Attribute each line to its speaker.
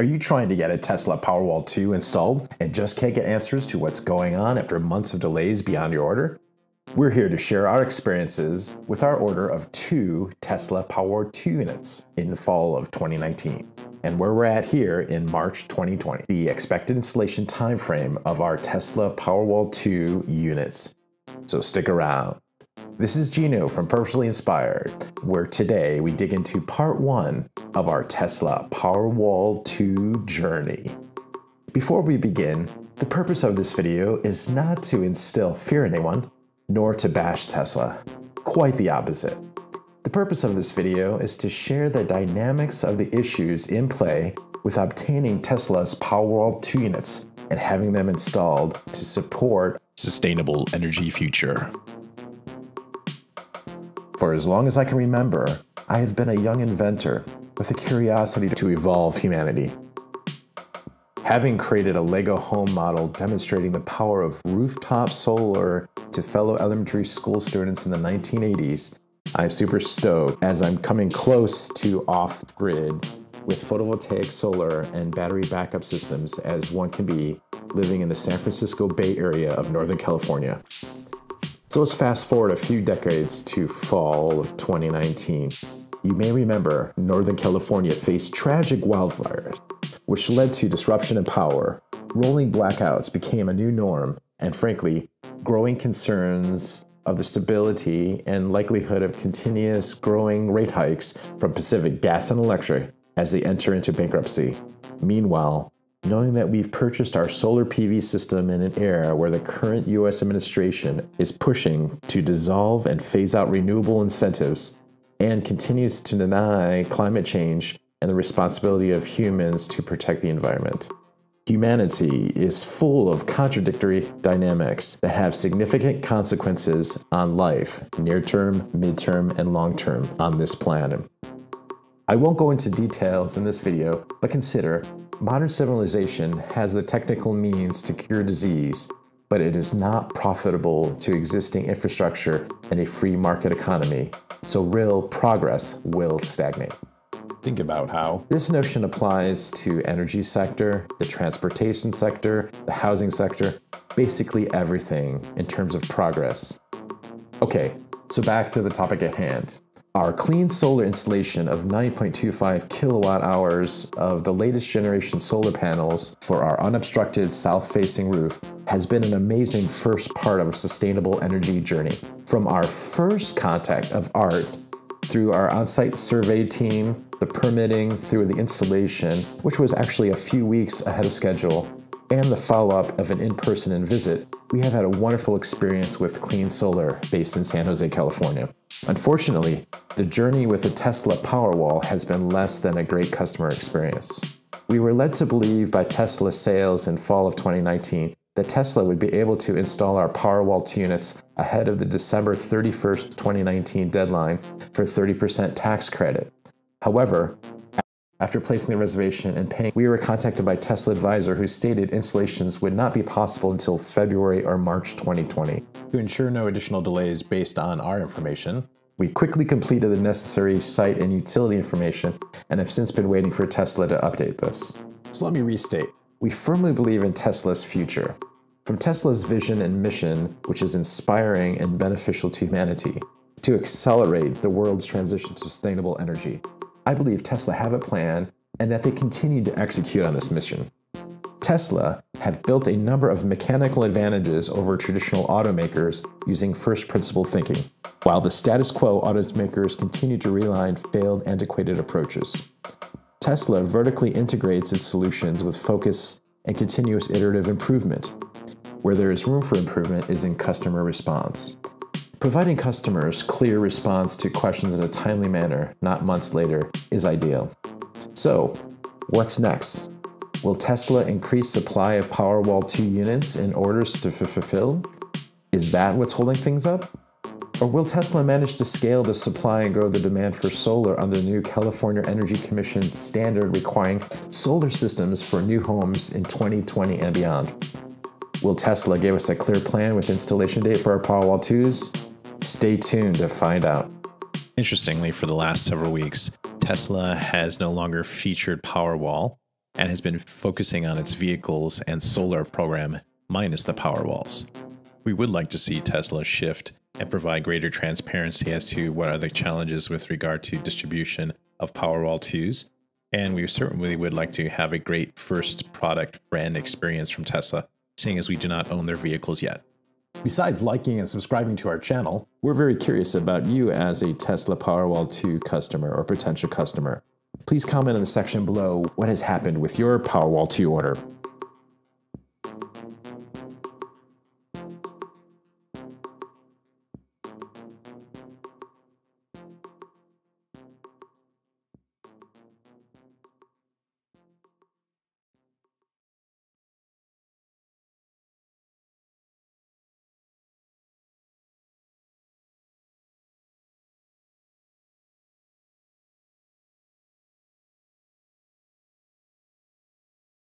Speaker 1: Are you trying to get a Tesla Powerwall 2 installed and just can't get answers to what's going on after months of delays beyond your order? We're here to share our experiences with our order of two Tesla Powerwall 2 units in fall of 2019 and where we're at here in March 2020, the expected installation timeframe of our Tesla Powerwall 2 units. So stick around. This is Gino from Purposefully Inspired, where today we dig into part one of our Tesla Powerwall 2 journey. Before we begin, the purpose of this video is not to instill fear in anyone, nor to bash Tesla. Quite the opposite. The purpose of this video is to share the dynamics of the issues in play with obtaining Tesla's Powerwall 2 units and having them installed to support
Speaker 2: sustainable energy future.
Speaker 1: For as long as I can remember, I have been a young inventor with a curiosity to evolve humanity. Having created a Lego home model demonstrating the power of rooftop solar to fellow elementary school students in the 1980s, I'm super stoked as I'm coming close to off grid with photovoltaic solar and battery backup systems as one can be living in the San Francisco Bay Area of Northern California. So let's fast forward a few decades to fall of 2019. You may remember Northern California faced tragic wildfires, which led to disruption in power. Rolling blackouts became a new norm, and frankly, growing concerns of the stability and likelihood of continuous growing rate hikes from Pacific Gas and Electric as they enter into bankruptcy. Meanwhile, knowing that we've purchased our solar PV system in an era where the current US administration is pushing to dissolve and phase out renewable incentives and continues to deny climate change and the responsibility of humans to protect the environment. Humanity is full of contradictory dynamics that have significant consequences on life, near term, midterm, and long term on this planet. I won't go into details in this video, but consider Modern civilization has the technical means to cure disease, but it is not profitable to existing infrastructure in a free market economy, so real progress will stagnate.
Speaker 2: Think about how
Speaker 1: this notion applies to energy sector, the transportation sector, the housing sector, basically everything in terms of progress. Okay, so back to the topic at hand. Our clean solar installation of 9.25 kilowatt hours of the latest generation solar panels for our unobstructed south facing roof has been an amazing first part of a sustainable energy journey. From our first contact of art through our on site survey team, the permitting, through the installation, which was actually a few weeks ahead of schedule, and the follow up of an in person visit, we have had a wonderful experience with Clean Solar based in San Jose, California. Unfortunately, the journey with the Tesla Powerwall has been less than a great customer experience. We were led to believe by Tesla sales in fall of 2019 that Tesla would be able to install our Powerwall 2 units ahead of the December 31st, 2019 deadline for 30% tax credit. However, after placing the reservation and paying, we were contacted by Tesla advisor who stated installations would not be possible until February or March 2020.
Speaker 2: To ensure no additional delays based on our information,
Speaker 1: we quickly completed the necessary site and utility information and have since been waiting for Tesla to update this.
Speaker 2: So let me restate.
Speaker 1: We firmly believe in Tesla's future. From Tesla's vision and mission, which is inspiring and beneficial to humanity, to accelerate the world's transition to sustainable energy, I believe Tesla have a plan and that they continue to execute on this mission. Tesla have built a number of mechanical advantages over traditional automakers using first principle thinking, while the status quo automakers continue to rely on failed antiquated approaches. Tesla vertically integrates its solutions with focus and continuous iterative improvement. Where there is room for improvement is in customer response. Providing customers clear response to questions in a timely manner, not months later, is ideal. So, what's next? Will Tesla increase supply of Powerwall 2 units in orders to fulfill? Is that what's holding things up? Or will Tesla manage to scale the supply and grow the demand for solar under the new California Energy Commission standard requiring solar systems for new homes in 2020 and beyond? Will Tesla give us a clear plan with installation date for our Powerwall 2s? Stay tuned to find out.
Speaker 2: Interestingly, for the last several weeks, Tesla has no longer featured Powerwall and has been focusing on its vehicles and solar program minus the Powerwalls. We would like to see Tesla shift and provide greater transparency as to what are the challenges with regard to distribution of Powerwall 2s. And we certainly would like to have a great first product brand experience from Tesla, seeing as we do not own their vehicles yet.
Speaker 1: Besides liking and subscribing to our channel, we're very curious about you as a Tesla Powerwall 2 customer or potential customer. Please comment in the section below what has happened with your Powerwall 2 order.